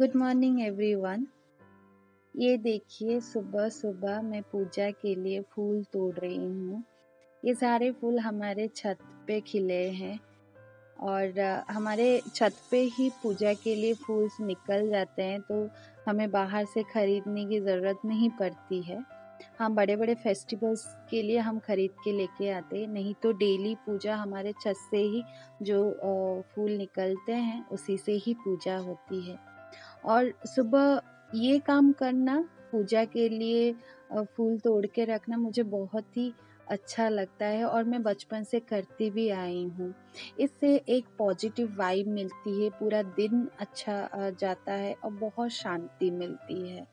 Good morning everyone ये देखिए, सुबह सुबह मैं पूजा के लिए फूल तोड़ रही हूँ। ये सारे फूल हमारे छत पे खिले हैं और हमारे छत पे ही पूजा के लिए फूल निकल जाते हैं तो हमें बाहर से ख़रीदने की ज़रूरत नहीं पड़ती है। हाँ बड़े बड़े फेस्टिवल्स के लिए हम खरीद के लेके आते हैं, नहीं तो डेली पूजा हमारे छत से ही जो फूल निकलते हैं, उसी से ही पूजा होती है। और सुबह ये काम करना, पूजा के लिए फूल तोड़ के रखना मुझे बहुत ही अच्छा लगता है और मैं बचपन से करती भी आई हूँ। इससे एक पॉजिटिव वाइब मिलती है, पूरा दिन अच्छा जाता है और बहुत शांति मिलती है।